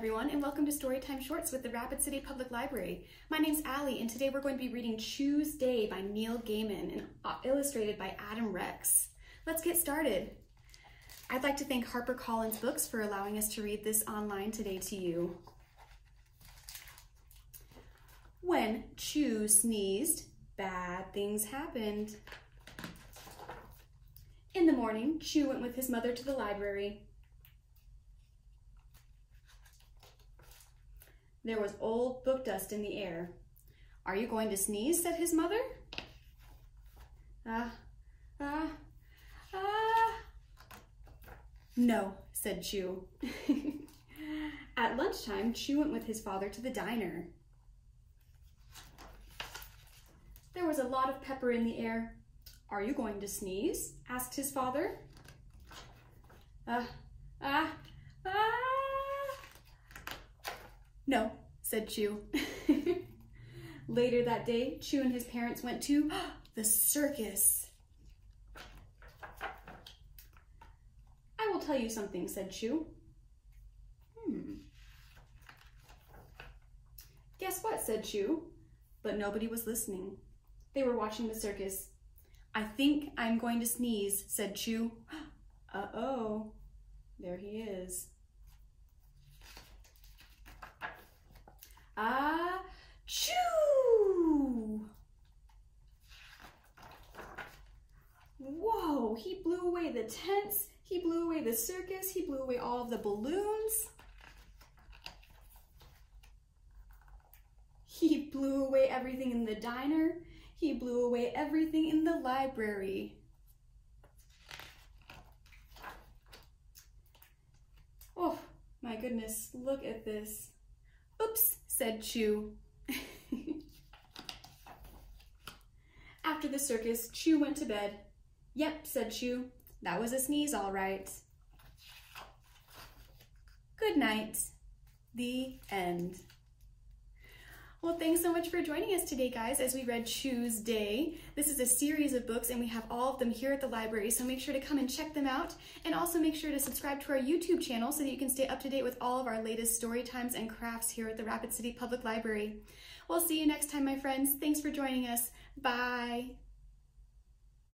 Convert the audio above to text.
everyone, and welcome to Storytime Shorts with the Rapid City Public Library. My name's Allie, and today we're going to be reading Chu's Day by Neil Gaiman and uh, illustrated by Adam Rex. Let's get started. I'd like to thank HarperCollins Books for allowing us to read this online today to you. When Chu sneezed, bad things happened. In the morning, Chu went with his mother to the library. There was old book dust in the air. Are you going to sneeze? said his mother. Ah, ah, ah. No, said Chu. At lunchtime, Chu went with his father to the diner. There was a lot of pepper in the air. Are you going to sneeze? asked his father. Ah, ah, ah. No, said Chu. Later that day, Chu and his parents went to the circus. I will tell you something, said Chu. Hmm. Guess what, said Chu. But nobody was listening. They were watching the circus. I think I'm going to sneeze, said Chu. Uh-oh, there he is. Ah, choo! Whoa, he blew away the tents, he blew away the circus, he blew away all of the balloons. He blew away everything in the diner. He blew away everything in the library. Oh, my goodness, look at this. Said Chu. After the circus, Chu went to bed. Yep, said Chu. That was a sneeze, all right. Good night. The end. Well, thanks so much for joining us today, guys, as we read Chu's Day. This is a series of books, and we have all of them here at the library, so make sure to come and check them out. And also make sure to subscribe to our YouTube channel so that you can stay up to date with all of our latest story times and crafts here at the Rapid City Public Library. We'll see you next time, my friends. Thanks for joining us. Bye.